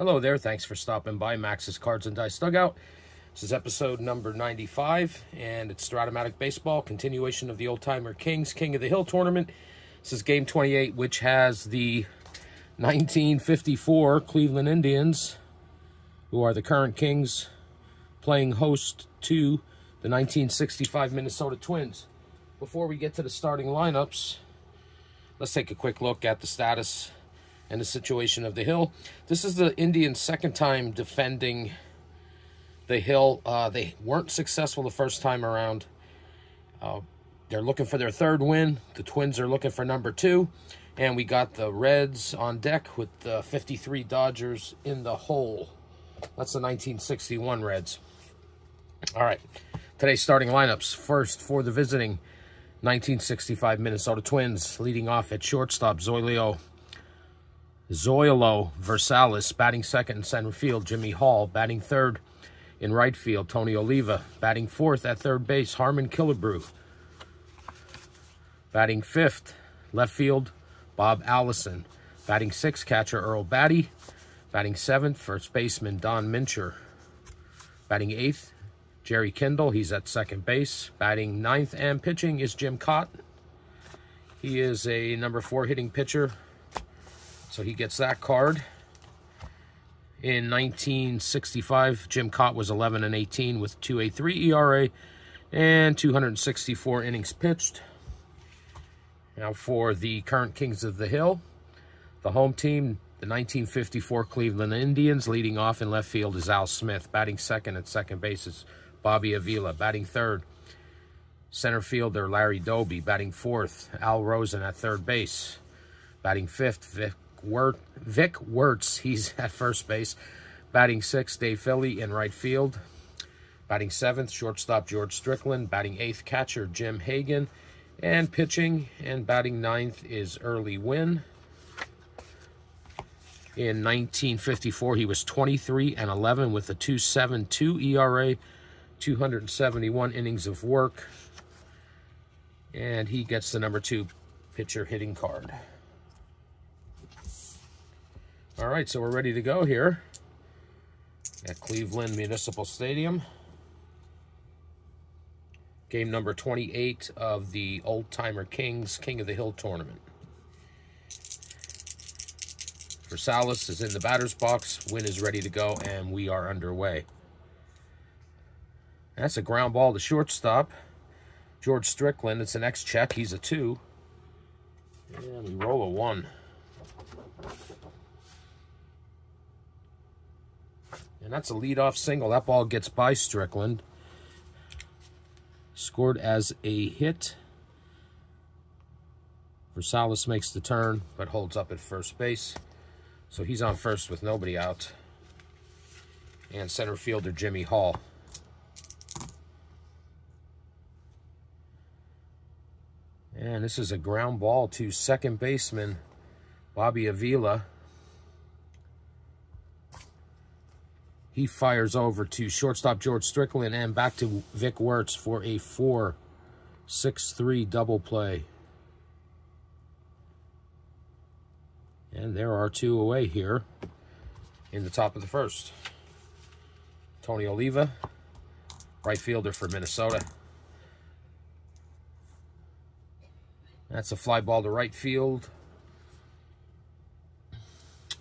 Hello there. Thanks for stopping by Max's Cards and Dice Dugout. This is episode number 95, and it's Strat-O-Matic Baseball, continuation of the Old Timer Kings King of the Hill tournament. This is game 28, which has the 1954 Cleveland Indians, who are the current Kings, playing host to the 1965 Minnesota Twins. Before we get to the starting lineups, let's take a quick look at the status and the situation of the Hill. This is the Indians' second time defending the Hill. Uh, they weren't successful the first time around. Uh, they're looking for their third win. The Twins are looking for number two. And we got the Reds on deck with the 53 Dodgers in the hole. That's the 1961 Reds. All right. Today's starting lineups. First, for the visiting 1965 Minnesota Twins, leading off at shortstop, Zoilo Zoilo Versalles batting second in center field. Jimmy Hall batting third in right field. Tony Oliva batting fourth at third base. Harmon Killebrew batting fifth. Left field, Bob Allison. Batting sixth, catcher Earl Battey. Batting seventh, first baseman Don Mincher. Batting eighth, Jerry Kindall. He's at second base. Batting ninth and pitching is Jim Kaat. He is a number four hitting pitcher so he gets that card. In 1965, Jim Kaat was 11 and 18 with 2.83 ERA and 264 innings pitched. Now for the current Kings of the Hill, the home team, the 1954 Cleveland Indians, leading off in left field is Al Smith. Batting second at second base is Bobby Avila. Batting third, center fielder Larry Doby. Batting fourth, Al Rosen at third base. Batting fifth, Vic Vic Wertz, he's at first base. Batting sixth, Dave Philley in right field. Batting seventh, shortstop George Strickland. Batting eighth, catcher Jim Hegan. And pitching and batting ninth is Early Wynn. In 1954, he was 23 and 11 with a 2.72 ERA, 271 innings of work. And he gets the number two pitcher hitting card. All right, so we're ready to go here at Cleveland Municipal Stadium. Game number 28 of the Old Timer Kings King of the Hill tournament. Versalles is in the batter's box. Wynn is ready to go, and we are underway. That's a ground ball to shortstop. George Strickland, it's an X check. He's a two. And we roll a one. And that's a leadoff single. That ball gets by Strickland. Scored as a hit. Versalles makes the turn, but holds up at first base. So he's on first with nobody out. And center fielder Jimmy Hall. And this is a ground ball to second baseman Bobby Avila. He fires over to shortstop George Strickland and back to Vic Wertz for a 4-6-3 double play. And there are two away here in the top of the first. Tony Oliva, right fielder for Minnesota. That's a fly ball to right field.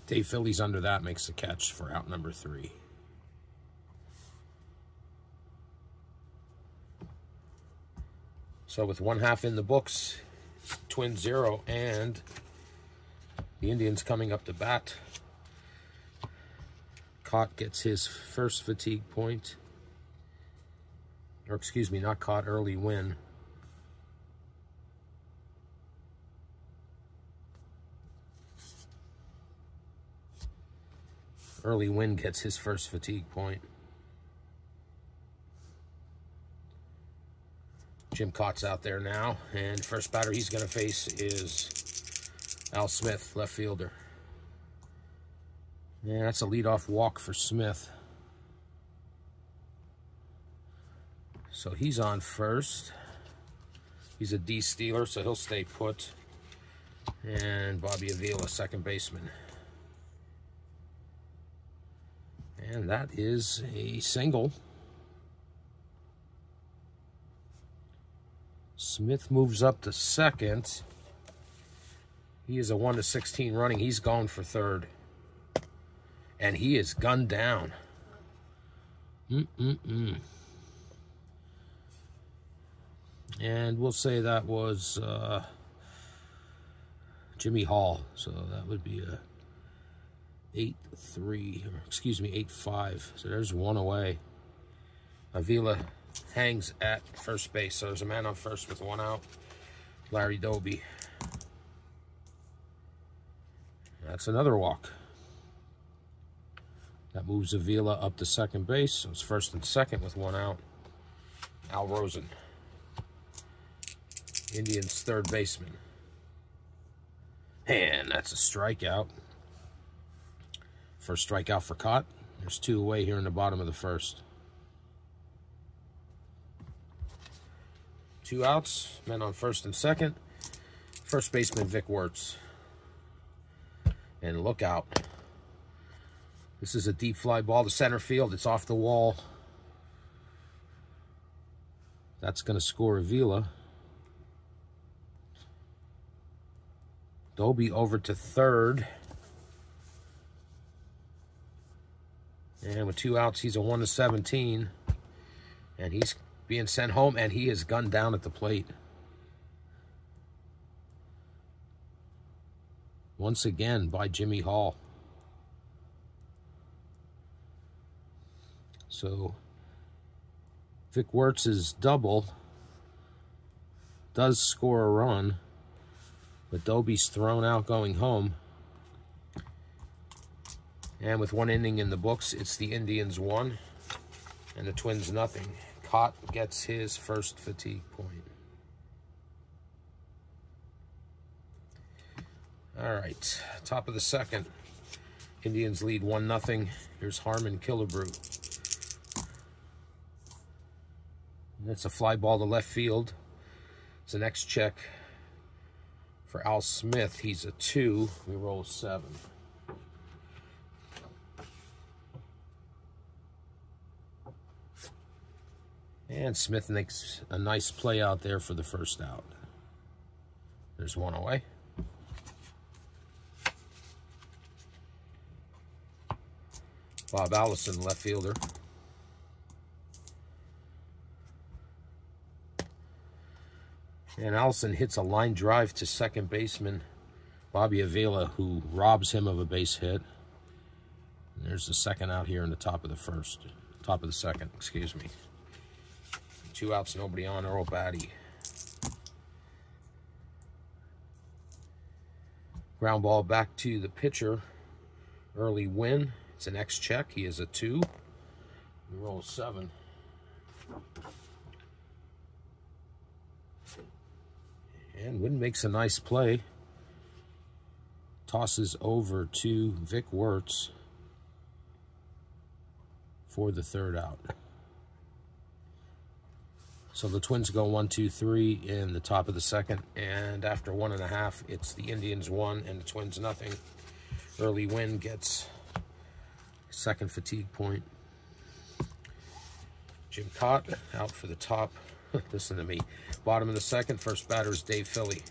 Dave Philley's under that makes the catch for out number three. So with one half in the books, twin zero, and the Indians coming up to bat. Kaat gets his first fatigue point. Or excuse me, not Kaat, Early Wynn. Early Wynn gets his first fatigue point. Jim Kaat's out there now. And first batter he's going to face is Al Smith, left fielder. Yeah, that's a leadoff walk for Smith. So he's on first. He's a D stealer, so he'll stay put. And Bobby Avila, second baseman. And that is a single. Smith moves up to second. He is a 1 to 16 running. He's gone for third. And he is gunned down. Mm-mm-mm. And we'll say that was uh, Jimmy Hall. So that would be a 8-3, or excuse me, 8-5. So there's one away. Avila hangs at first base. So there's a man on first with one out. Larry Doby. That's another walk. That moves Avila up to second base. So it's first and second with one out. Al Rosen. Indians third baseman. And that's a strikeout. First strikeout for Kaat. There's two away here in the bottom of the first. Two outs, men on first and second. First baseman Vic Wertz. And look out. This is a deep fly ball to center field. It's off the wall. That's going to score Avila. Doby over to third. And with two outs, he's a 1 to 17. And he's being sent home, and he is gunned down at the plate. Once again by Jimmy Hall. So Vic Wertz's double does score a run. But Doby's thrown out going home. And with one inning in the books, it's the Indians one and the Twins nothing. Kaat gets his first fatigue point. All right, top of the second. Indians lead 1-0. Here's Harmon Killebrew. That's a fly ball to left field. It's an X check for Al Smith. He's a 2. We roll 7. And Smith makes a nice play out there for the first out. There's one away. Bob Allison, left fielder. And Allison hits a line drive to second baseman Bobby Avila, who robs him of a base hit. And there's the second out here in the top of the first. Top of the second, excuse me. Two outs, nobody on, Earl Battey. Ground ball back to the pitcher. Early Wynn. It's an X check. He is a two. We roll seven. And Wynn makes a nice play. Tosses over to Vic Wertz for the third out. So the Twins go one, two, three in the top of the second. And after one and a half, it's the Indians one and the Twins nothing. Early Wynn gets second fatigue point. Jim Kaat out for the top. Listen to me. Bottom of the second, first batter is Dave Philley,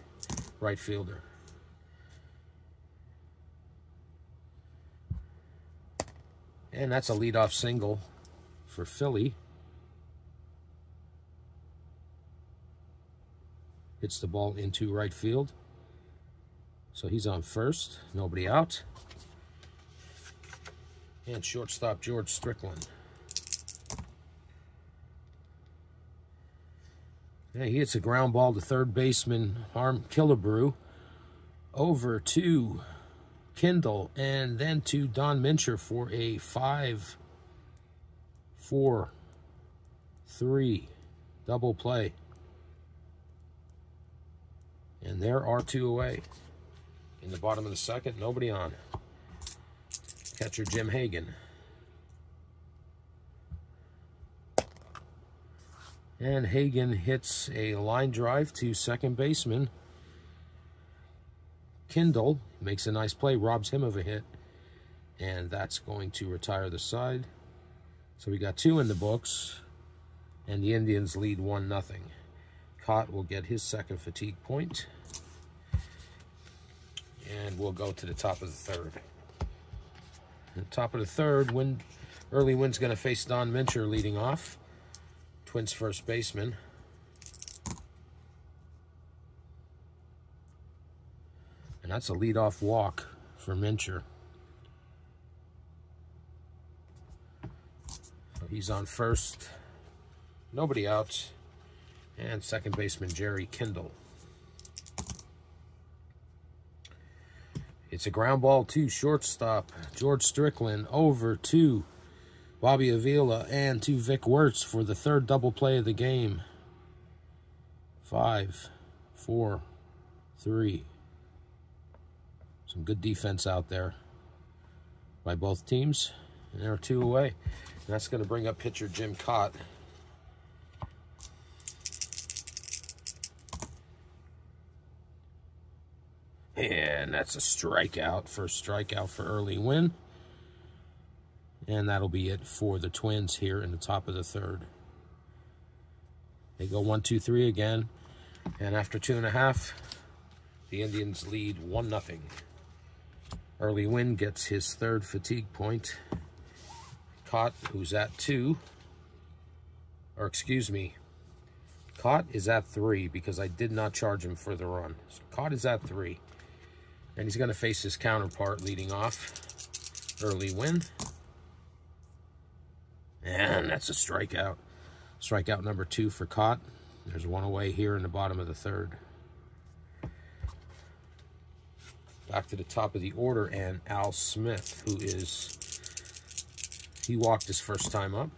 right fielder. And that's a leadoff single for Philley. Hits the ball into right field. So he's on first, nobody out. And shortstop George Strickland. Yeah, he hits a ground ball to third baseman Harm Killebrew over to Kindall and then to Don Mincher for a five, four, three double play. And there are two away. In the bottom of the second, nobody on. Catcher Jim Hegan. And Hegan hits a line drive to second baseman. Kindall makes a nice play, robs him of a hit. And that's going to retire the side. So we got two in the books. And the Indians lead 1 nothing. Kaat will get his second fatigue point. And we'll go to the top of the third. The top of the third, Wynn, Early Wynn's going to face Don Mincher leading off. Twins first baseman. And that's a leadoff walk for Mincher. So he's on first. Nobody out. And second baseman Jerry Kindall. It's a ground ball to shortstop. George Strickland over to Bobby Avila and to Vic Wertz for the third double play of the game. Five, four, three. Some good defense out there by both teams. And they're two away. And that's going to bring up pitcher Jim Kaat. And that's a strikeout. First strikeout for Early Wynn. And that'll be it for the Twins here in the top of the third. They go one, two, three again. And after two and a half, the Indians lead one nothing. Early Wynn gets his third fatigue point. Kaat, who's at two, or excuse me, Kaat is at three because I did not charge him for the run. So Kaat is at three. And he's going to face his counterpart leading off. Early Wynn. And that's a strikeout. Strikeout number two for Kaat. There's one away here in the bottom of the third. Back to the top of the order, and Al Smith, who is, he walked his first time up.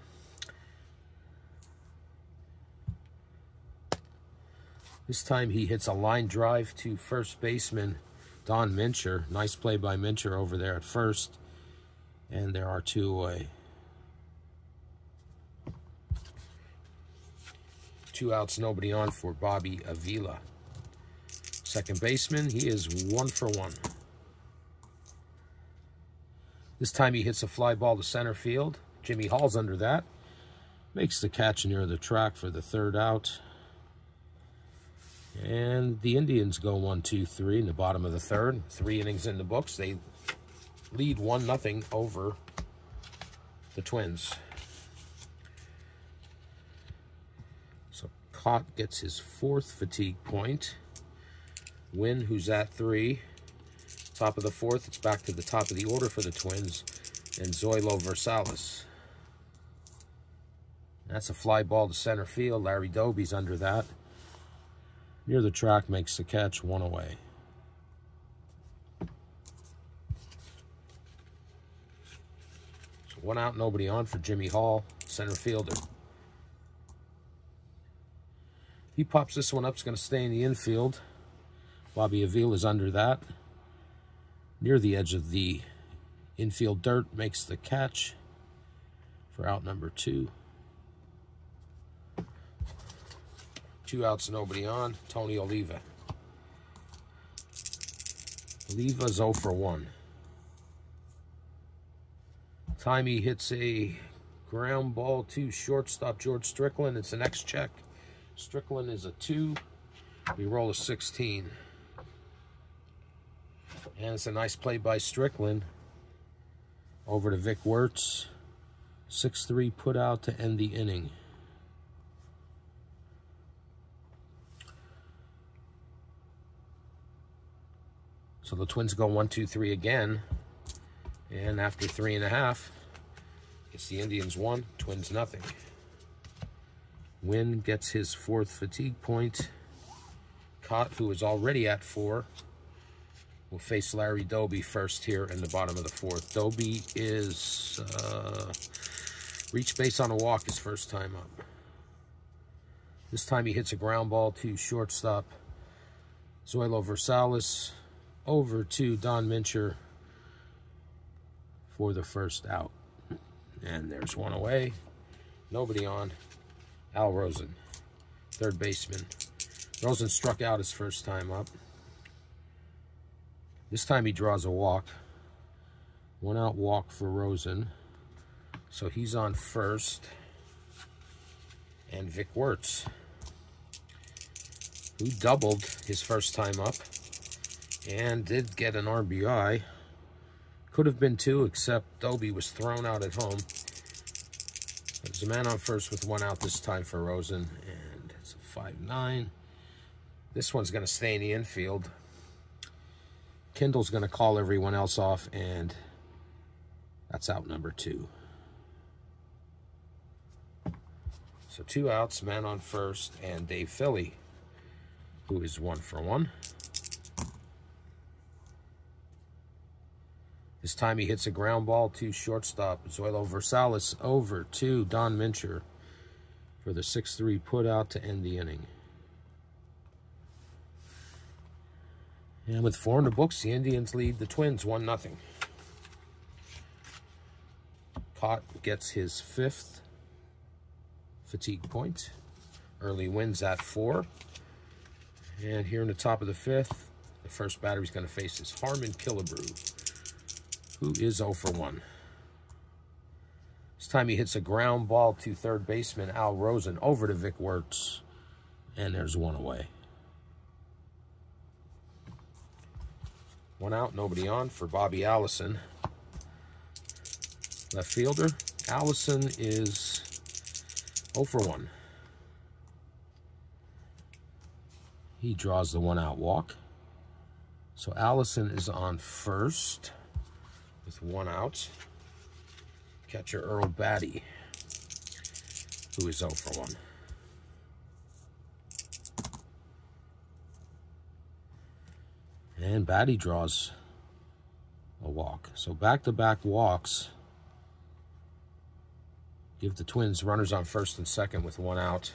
This time he hits a line drive to first baseman Don Mincher. Nice play by Mincher over there at first. And there are two away. Two outs, nobody on for Bobby Avila. Second baseman, he is one for one. This time he hits a fly ball to center field. Jimmy Hall's under that. Makes the catch near the track for the third out. And the Indians go one, two, three in the bottom of the third. Three innings in the books. They lead one nothing over the Twins. So Kaat gets his fourth fatigue point. Wynn, who's at three. Top of the fourth, it's back to the top of the order for the Twins. And Zoilo Versalles. That's a fly ball to center field. Larry Doby's under that. Near the track makes the catch, one away. So one out, nobody on for Jimmy Hall, center fielder. He pops this one up, it's going to stay in the infield. Bobby Avila is under that. Near the edge of the infield dirt, makes the catch for out number two. Two outs, nobody on. Tony Oliva. Oliva's 0 for 1. Time he hits a ground ball to shortstop George Strickland. It's an X check. Strickland is a 2. We roll a 16. And it's a nice play by Strickland. Over to Vic Wertz. 6-3 put out to end the inning. So the Twins go one, two, three again. And after three and a half, it's the Indians one, Twins nothing. Wynn gets his fourth fatigue point. Kaat, who is already at four, will face Larry Doby first here in the bottom of the fourth. Doby is uh, reach base on a walk his first time up. This time he hits a ground ball to shortstop Zoilo Versalles over to Don Mincher for the first out. And there's one away. Nobody on. Al Rosen, third baseman. Rosen struck out his first time up. This time he draws a walk. One out walk for Rosen. So he's on first. And Vic Wertz, who doubled his first time up and did get an RBI. Could have been two, except Doby was thrown out at home. There's a man on first with one out this time for Rosen, and it's a 5-9. This one's going to stay in the infield. Kindall's going to call everyone else off, and that's out number two. So two outs, man on first, and Dave Philley, who is one for one. This time he hits a ground ball to shortstop. Zoilo Versalles over to Don Mincher for the 6-3 put out to end the inning. And with four in the books, the Indians lead the Twins 1-0. Kaat gets his fifth fatigue point. Early Wynn's at four. And here in the top of the fifth, the first batter he's going to face is Harmon Killebrew, who is 0 for 1. This time he hits a ground ball to third baseman Al Rosen over to Vic Wertz. And there's one away. One out, nobody on for Bobby Allison. Left fielder. Allison is 0 for 1. He draws the one out walk. So Allison is on first with one out. Catcher Earl Battey, who is 0 for 1. And Battey draws a walk. So back-to-back -back walks give the Twins runners on first and second with one out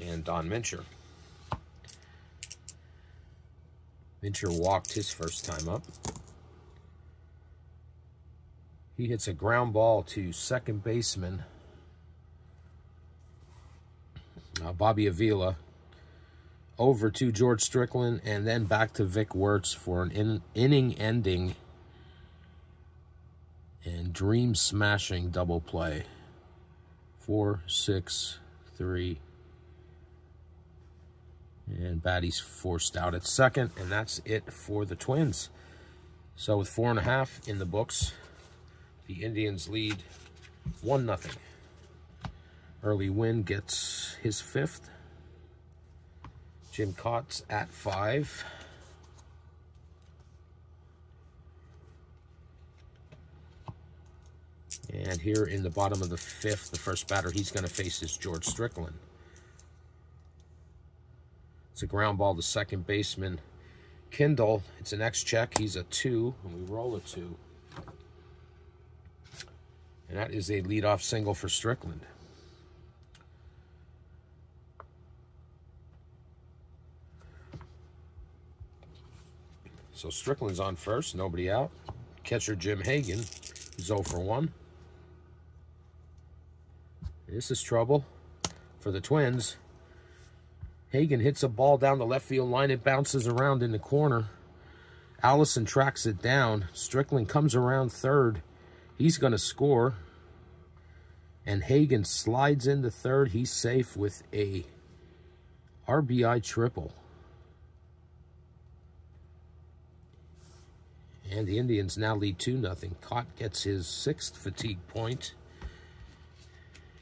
and Don Mincher. Mincher walked his first time up. He hits a ground ball to second baseman uh, Bobby Avila over to George Strickland and then back to Vic Wertz for an in inning ending and dream smashing double play four, six, three. And Battey's forced out at second, and that's it for the Twins. So with four and a half in the books, the Indians lead one nothing. Early Wynn gets his fifth. Jim Kaat's at five. And here in the bottom of the fifth, the first batter he's going to face is George Strickland. It's a ground ball to second baseman Kindall. It's an X check. He's a two, and we roll a two. And that is a leadoff single for Strickland. So Strickland's on first, nobody out. Catcher Jim Hegan is 0 for 1. This is trouble for the Twins. Hegan hits a ball down the left field line. It bounces around in the corner. Allison tracks it down. Strickland comes around third. He's going to score. And Hegan slides into third. He's safe with a RBI triple. And the Indians now lead 2-0. Kaat gets his sixth fatigue point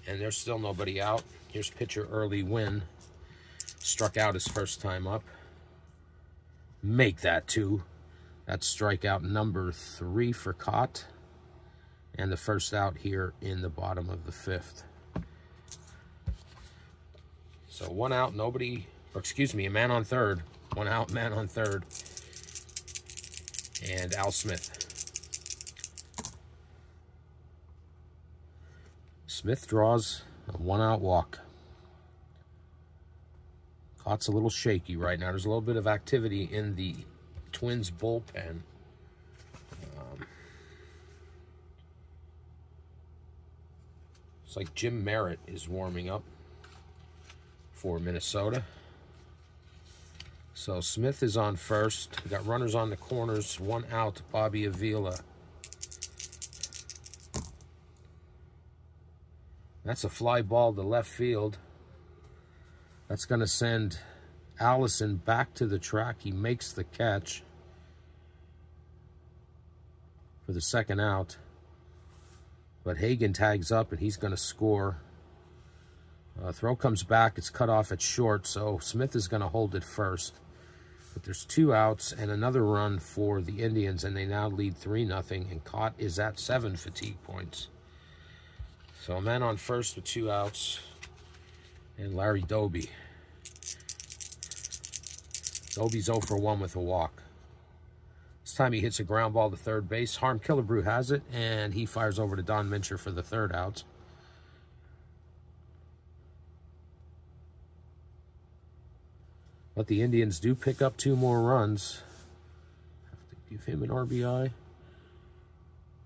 and there's still nobody out. Here's pitcher Early Wynn. Struck out his first time up. Make that two. That's strikeout number three for Kaat. And the first out here in the bottom of the fifth. So one out, nobody, or excuse me, a man on third. One out, man on third. And Al Smith. Smith draws a one-out walk. Kaat's a little shaky right now. There's a little bit of activity in the Twins bullpen. Looks like Jim Merritt is warming up for Minnesota. So Smith is on first. We got runners on the corners. One out, Bobby Avila. That's a fly ball to left field. That's going to send Allison back to the track. He makes the catch for the second out. But Hegan tags up and he's going to score. Uh, throw comes back. It's cut off at short, so Smith is going to hold it first. But there's two outs and another run for the Indians, and they now lead 3 nothing. and Kaat is at seven fatigue points. So a man on first with two outs, and Larry Doby. Doby's 0 for 1 with a walk. This time he hits a ground ball to third base. Harm Killebrew has it, and he fires over to Don Mincher for the third out. But the Indians do pick up two more runs. Have to give him an RBI.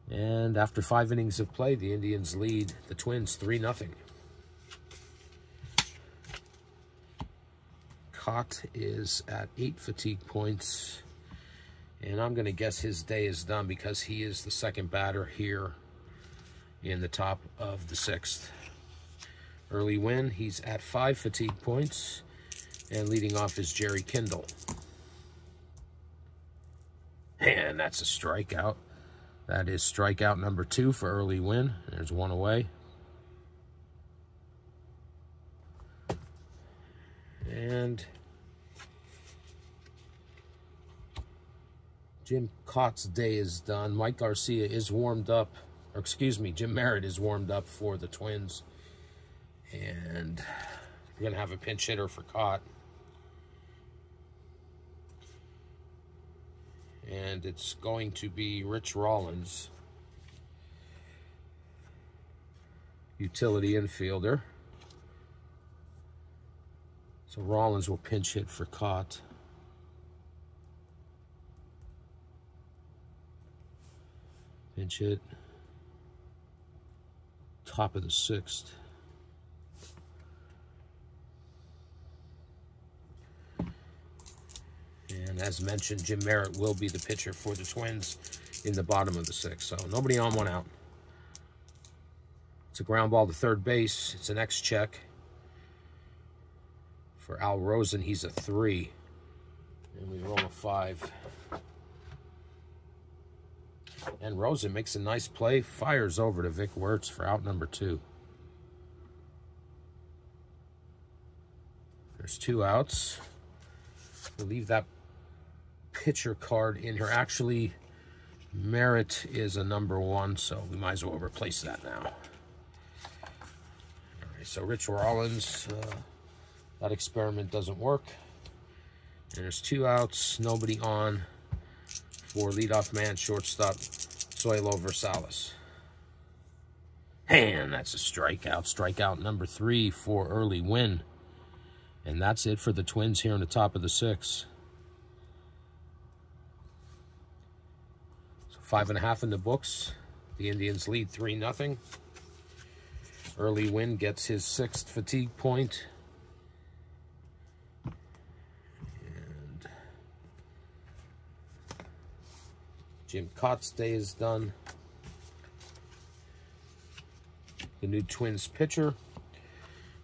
And after five innings of play, the Indians lead the Twins 3 0. Kaat is at eight fatigue points. And I'm going to guess his day is done because he is the second batter here in the top of the sixth. Early Wynn, he's at five fatigue points. And leading off is Jerry Kindall. And that's a strikeout. That is strikeout number two for Early Wynn. There's one away. And Jim Kaat's day is done. Mike Garcia is warmed up, or excuse me, Jim Merritt is warmed up for the Twins. And we're going to have a pinch hitter for Kaat. and it's going to be Rich Rollins, utility infielder. So Rollins will pinch hit for Kaat. Pinch hit. Top of the sixth. And as mentioned, Jim Merritt will be the pitcher for the Twins in the bottom of the sixth. So nobody on, one out. It's a ground ball to third base. It's an X check. For Al Rosen, he's a three. And we roll a five. And Rosen makes a nice play, fires over to Vic Wertz for out number two. There's two outs. We'll leave that pitcher card in here. Actually, Merritt is a number one, so we might as well replace that now. All right, so Rich Rollins, uh, that experiment doesn't work. And there's two outs, nobody on for leadoff man, shortstop, Zoilo Versalles. And that's a strikeout. Strikeout number three for Early Wynn. And that's it for the Twins here on the top of the six. So Five and a half in the books. The Indians lead 3 nothing. Early Wynn gets his sixth fatigue point. Jim Kaat's day is done. The new Twins pitcher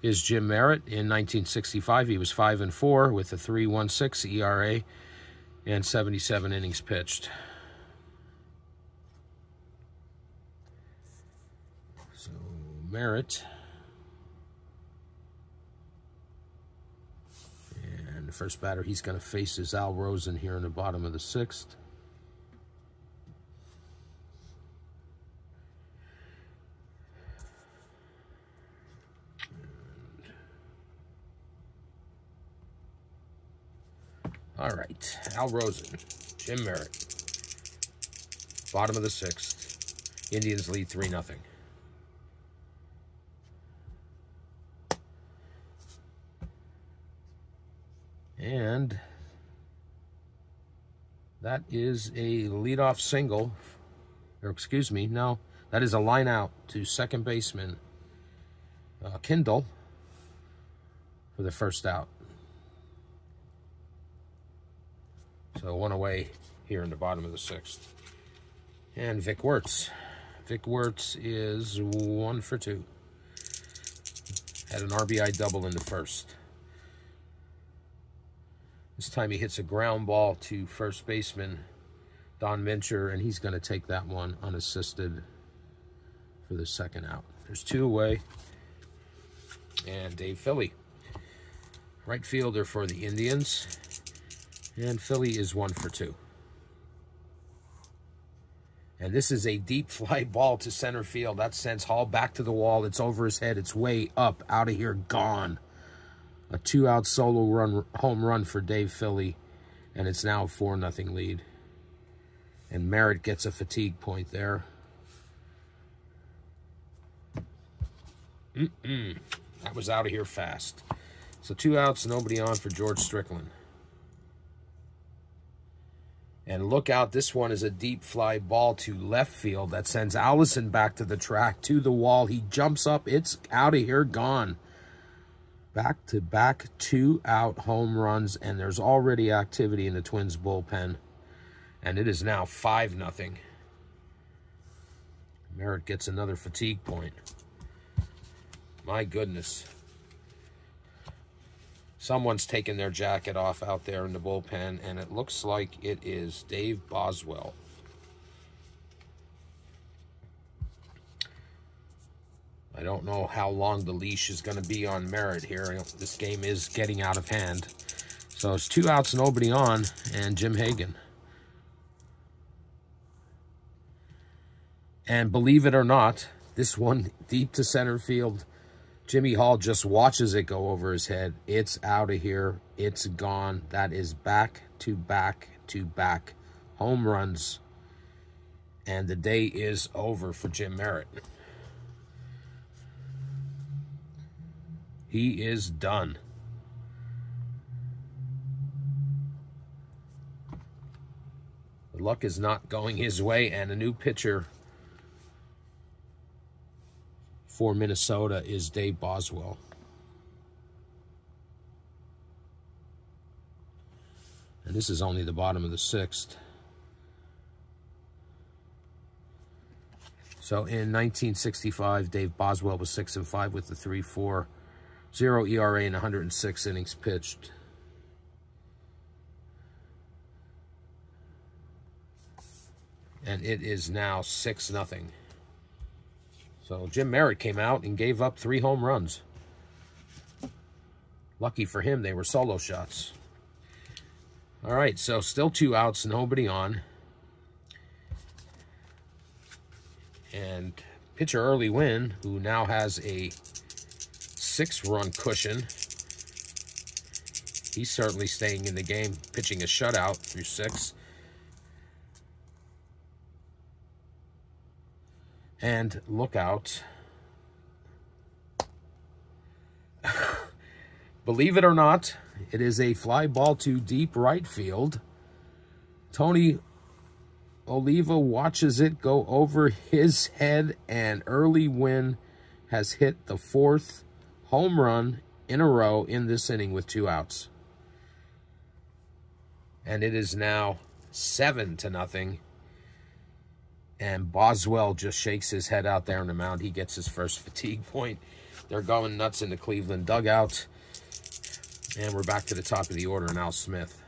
is Jim Merritt. In 1965, he was 5 and 4 with a 3.16 ERA and 77 innings pitched. So Merritt. And the first batter he's going to face is Al Rosen here in the bottom of the sixth. All right, Al Rosen, Jim Merritt. Bottom of the sixth. Indians lead 3 nothing. And that is a leadoff single, or excuse me, no, that is a line out to second baseman uh, Kindall for the first out. So one away here in the bottom of the sixth. And Vic Wertz. Vic Wertz is one for two. Had an RBI double in the first. This time he hits a ground ball to first baseman Don Mincher, and he's going to take that one unassisted for the second out. There's two away. And Dave Philley. Right fielder for the Indians. And Philley is one for two. And this is a deep fly ball to center field. That sends Hall back to the wall. It's over his head. It's way up, out of here, gone. A two-out solo run, home run for Dave Philley. And it's now a 4-0 lead. And Merritt gets a fatigue point there. Mm -mm. That was out of here fast. So two outs, nobody on for George Strickland. And look out, this one is a deep fly ball to left field that sends Allison back to the track, to the wall. He jumps up. It's out of here, gone. Back to back, two out home runs, and there's already activity in the Twins bullpen. And it is now 5 nothing. Merritt gets another fatigue point. My goodness. Someone's taking their jacket off out there in the bullpen, and it looks like it is Dave Boswell. I don't know how long the leash is going to be on Merritt here. This game is getting out of hand. So it's two outs, and nobody on, and Jim Hegan. And believe it or not, this one deep to center field Jimmy Hall just watches it go over his head. It's out of here. It's gone. That is back to back to back home runs. And the day is over for Jim Merritt. He is done. The luck is not going his way, and a new pitcher for Minnesota is Dave Boswell. And this is only the bottom of the sixth. So in 1965, Dave Boswell was 6 and 5 with the 3-4, 0 ERA and 106 innings pitched. And it is now 6 nothing. So Jim Merritt came out and gave up three home runs. Lucky for him, they were solo shots. All right, so still two outs, nobody on. And pitcher Early Wynn, who now has a six-run cushion. He's certainly staying in the game, pitching a shutout through six. And look out. Believe it or not, it is a fly ball to deep right field. Tony Oliva watches it go over his head, and Early Wynn has hit the fourth home run in a row in this inning with two outs. And it is now seven to nothing and Boswell just shakes his head out there on the mound. He gets his first fatigue point. They're going nuts in the Cleveland dugout. And we're back to the top of the order, Al Smith.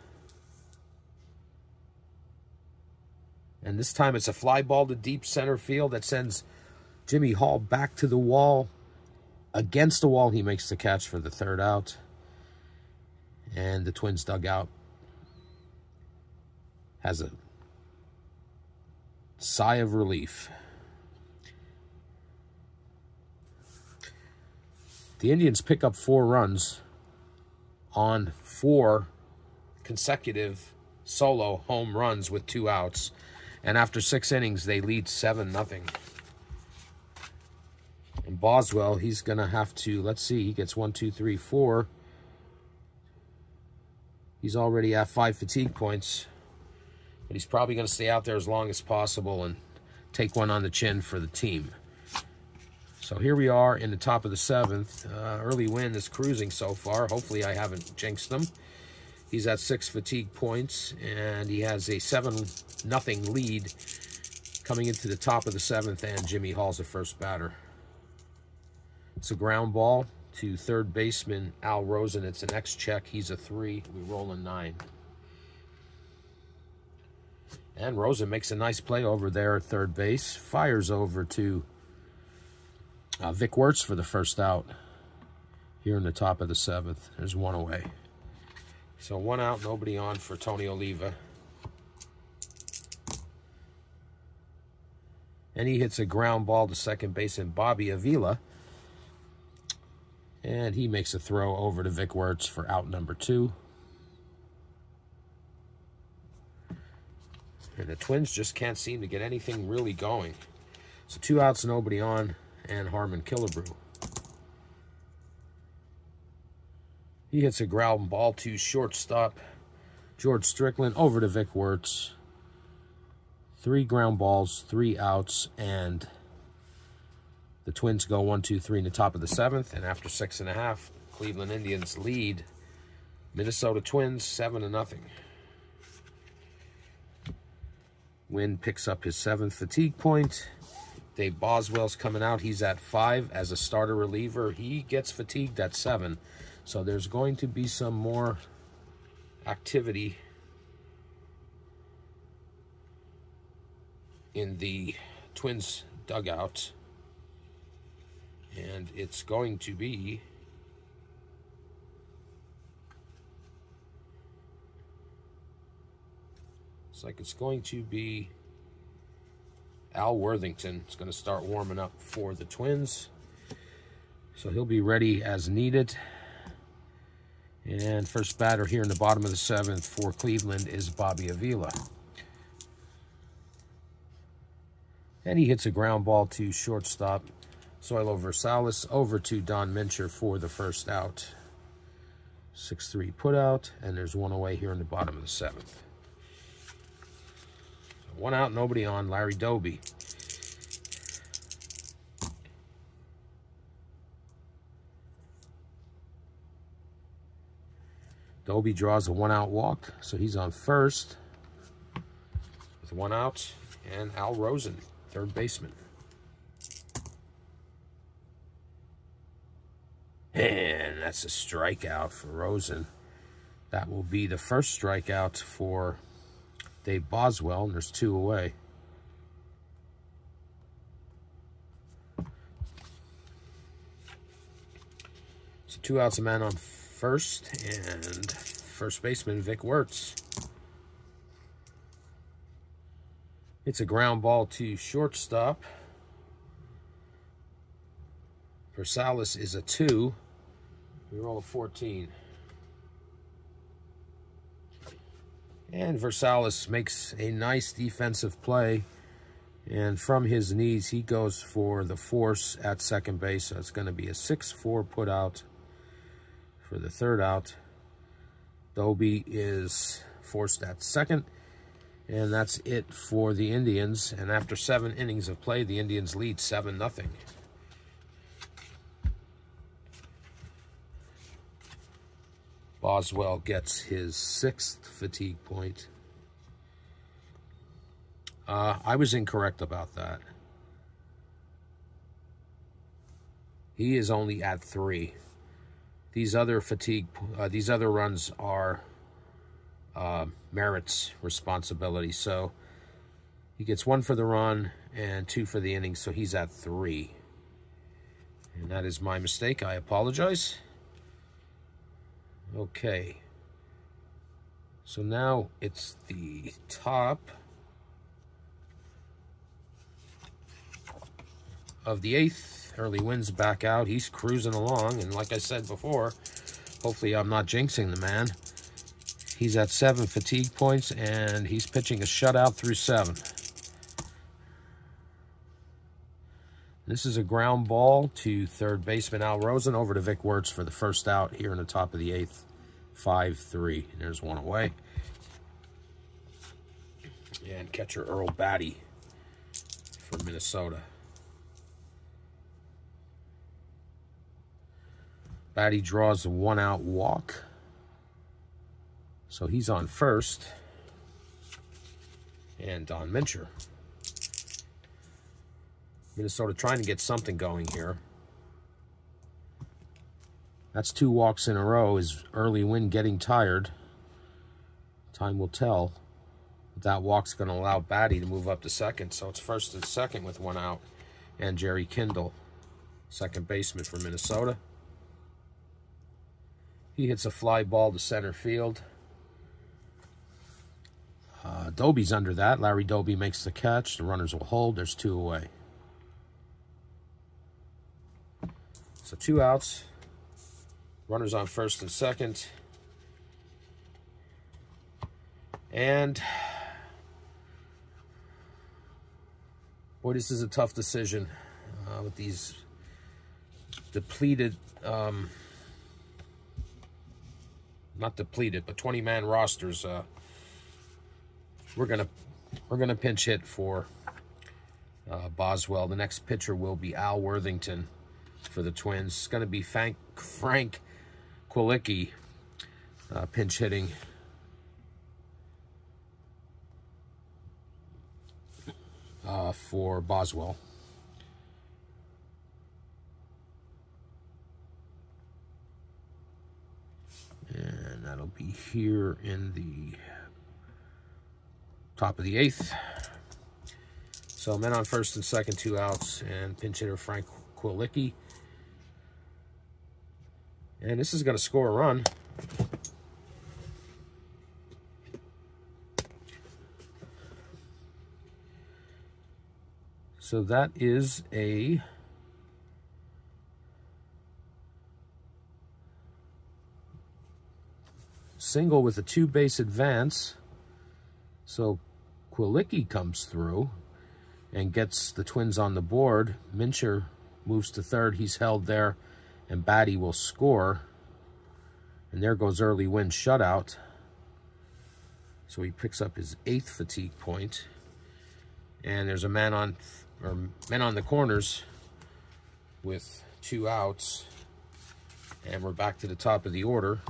And this time it's a fly ball to deep center field that sends Jimmy Hall back to the wall. Against the wall, he makes the catch for the third out. And the Twins dugout has a sigh of relief. The Indians pick up four runs on four consecutive solo home runs with two outs. And after six innings, they lead 7 nothing. And Boswell, he's going to have to, let's see, he gets one, two, three, four. He's already at five fatigue points. But he's probably going to stay out there as long as possible and take one on the chin for the team. So here we are in the top of the seventh. Uh, Early Wynn is cruising so far. Hopefully I haven't jinxed him. He's at six fatigue points, and he has a 7 nothing lead coming into the top of the seventh, and Jimmy Hall's the first batter. It's a ground ball to third baseman Al Rosen. It's an X check. He's a three. We roll a nine. And Rosen makes a nice play over there at third base. Fires over to uh, Vic Wertz for the first out here in the top of the seventh. There's one away. So one out, nobody on for Tony Oliva. And he hits a ground ball to second base and Bobby Avila. And he makes a throw over to Vic Wertz for out number two. And the Twins just can't seem to get anything really going. So two outs, nobody on, and Harmon Killebrew. He hits a ground ball to shortstop. George Strickland over to Vic Wertz. Three ground balls, three outs, and the Twins go one, two, three in the top of the seventh. And after six and a half, Cleveland Indians lead Minnesota Twins seven to nothing. Wynn picks up his seventh fatigue point. Dave Boswell's coming out. He's at five as a starter reliever. He gets fatigued at seven. So there's going to be some more activity in the Twins dugout. And it's going to be It's like it's going to be Al Worthington. It's going to start warming up for the Twins. So he'll be ready as needed. And first batter here in the bottom of the seventh for Cleveland is Bobby Avila. And he hits a ground ball to shortstop Zoilo Versalles over to Don Mincher for the first out. 6-3 put out, and there's one away here in the bottom of the seventh. One out, nobody on. Larry Doby. Doby draws a one-out walk, so he's on first with one out. And Al Rosen, third baseman. And that's a strikeout for Rosen. That will be the first strikeout for Dave Boswell, and there's two away. So two outs, a man on first, and first baseman Vic Wertz. It's a ground ball to shortstop. Versalles is a two. We roll a 14. And Versalles makes a nice defensive play. And from his knees, he goes for the force at second base. So it's going to be a 6-4 put out for the third out. Doby is forced at second. And that's it for the Indians. And after seven innings of play, the Indians lead 7 nothing. Boswell gets his sixth fatigue point. Uh, I was incorrect about that. He is only at three. These other fatigue, uh, these other runs are uh, Merritt's responsibility. So he gets one for the run and two for the inning. So he's at three. And that is my mistake. I apologize. Okay. So now it's the top of the eighth. Early Wynn's back out. He's cruising along. And like I said before, hopefully I'm not jinxing the man. He's at seven fatigue points, and he's pitching a shutout through seven. This is a ground ball to third baseman Al Rosen over to Vic Wertz for the first out here in the top of the eighth. 5-3. There's one away. And catcher Earl Battey for Minnesota. Battey draws a one-out walk. So he's on first. And Don Mincher. Minnesota trying to get something going here. That's two walks in a row. Is Early Wynn getting tired? Time will tell. That walk's going to allow Battey to move up to second. So it's first and second with one out. And Jerry Kindall, second baseman for Minnesota. He hits a fly ball to center field. Uh, Doby's under that. Larry Doby makes the catch. The runners will hold. There's two away. So two outs. Runners on first and second. And boy, this is a tough decision uh, with these depleted, um, not depleted, but 20 man rosters. Uh, we're gonna we're gonna pinch hit for uh, Boswell. The next pitcher will be Al Worthington for the Twins. It's gonna be Frank Frank uh, pinch hitting. Uh, for Boswell. And that'll be here in the top of the eighth. So men on first and second, two outs, and pinch hitter Frank Quilici. And this is going to score a run. So that is a single with a two base advance. So Quilici comes through and gets the Twins on the board. Mincher moves to third. He's held there, and Battey will score. And there goes Early Wynn shutout. So he picks up his eighth fatigue point. And there's a man on or men on the corners with two outs. And we're back to the top of the order.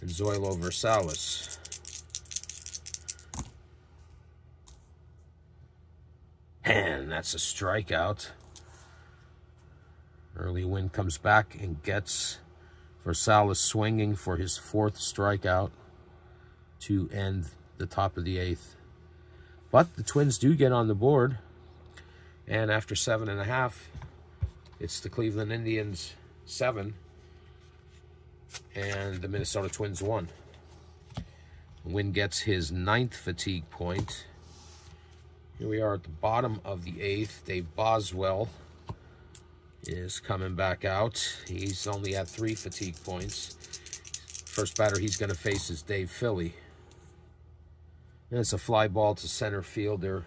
And Zoilo Versalles. And that's a strikeout. Early Wynn comes back and gets Versalles swinging for his fourth strikeout to end the top of the eighth. But the Twins do get on the board. And after seven and a half, it's the Cleveland Indians seven and the Minnesota Twins one. Wynn gets his ninth fatigue point. Here we are at the bottom of the eighth. Dave Boswell is coming back out. He's only at three fatigue points. First batter he's going to face is Dave Philley. And it's a fly ball to center fielder.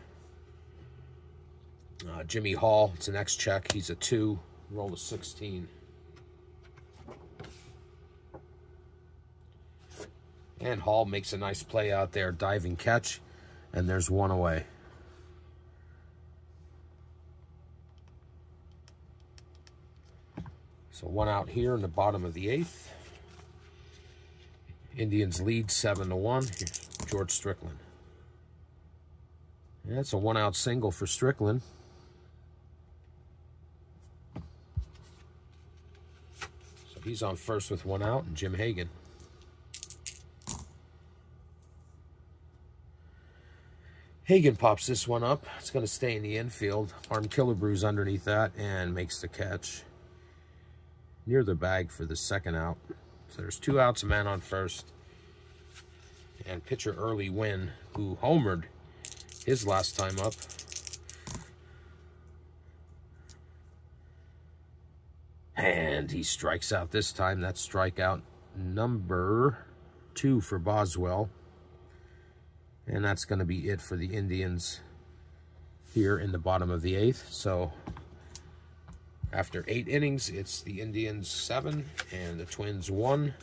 Uh, Jimmie Hall, it's an X check. He's a two, roll of 16. And Hall makes a nice play out there, diving catch, and there's one away. So one out here in the bottom of the eighth. Indians lead seven to one. Here's George Strickland. That's a one out single for Strickland. So he's on first with one out and Jim Hegan. Hegan pops this one up. It's going to stay in the infield. Arm Killebrews underneath that and makes the catch near the bag for the second out. So there's two outs, a man on first. And pitcher Early Wynn, who homered his last time up. And he strikes out this time. That's strikeout number two for Boswell. And that's going to be it for the Indians here in the bottom of the eighth. So after eight innings, it's the Indians seven and the Twins one.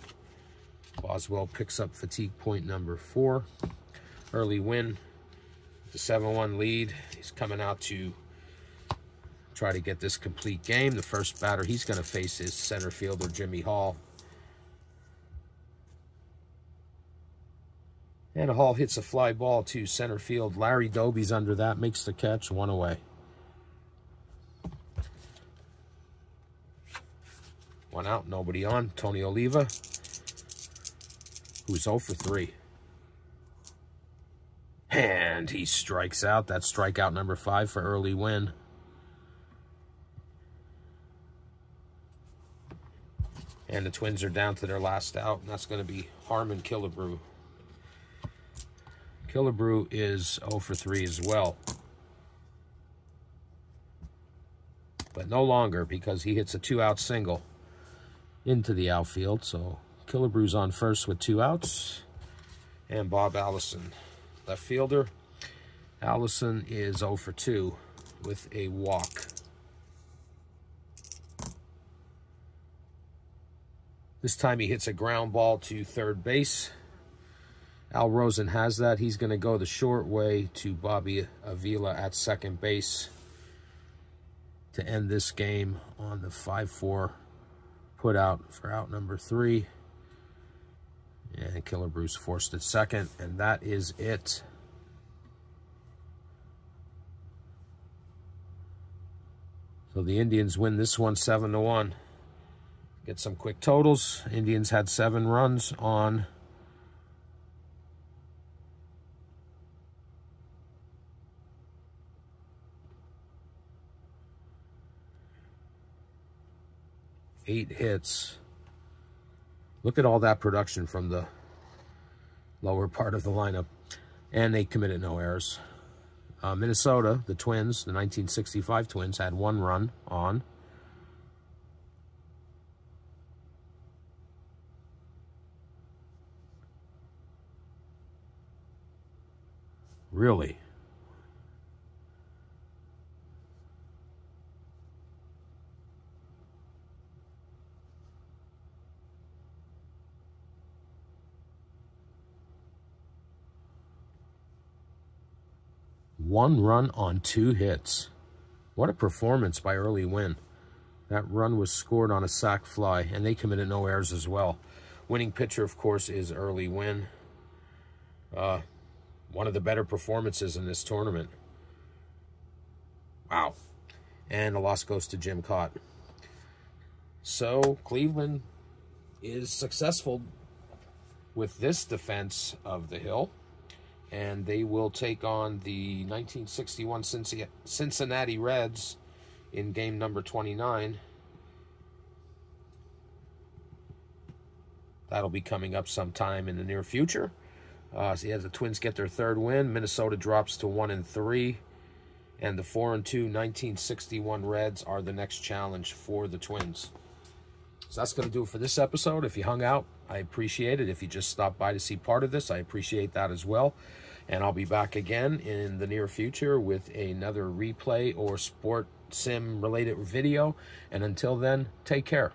Boswell picks up fatigue point number four. Early Wynn, the 7-1 lead. He's coming out to try to get this complete game. The first batter he's going to face is center fielder Jimmie Hall. And Hall hits a fly ball to center field. Larry Doby's under that, makes the catch, one away. One out, nobody on. Tony Oliva, who's 0 for 3. And he strikes out. That's strikeout number five for Early Wynn. And the Twins are down to their last out, and that's going to be Harmon Killebrew. Killebrew is 0 for 3 as well. But no longer because he hits a two-out single into the outfield. So Killebrew's on first with two outs. And Bob Allison, left fielder. Allison is 0 for 2 with a walk. This time he hits a ground ball to third base. Al Rosen has that. He's going to go the short way to Bobby Avila at second base to end this game on the 5-4 put out for out number three. And Killebrew's forced at second, and that is it. So the Indians win this one 7 to 1. Get some quick totals. Indians had seven runs on eight hits. Look at all that production from the lower part of the lineup. And they committed no errors. Uh, Minnesota, the Twins, the 1965 Twins, had one run on. Really? One run on two hits. What a performance by Early Wynn. That run was scored on a sac fly, and they committed no errors as well. Winning pitcher, of course, is Early Wynn. Uh, one of the better performances in this tournament. Wow. And the loss goes to Jim Kaat. So Cleveland is successful with this defense of the hill. And they will take on the 1961 Cincinnati Reds in game number 29. That'll be coming up sometime in the near future. Uh, so as the Twins get their third win, Minnesota drops to one and three, and the four and two 1961 Reds are the next challenge for the Twins. So that's going to do it for this episode. If you hung out, I appreciate it. If you just stopped by to see part of this, I appreciate that as well. And I'll be back again in the near future with another replay or sport sim related video. And until then, take care.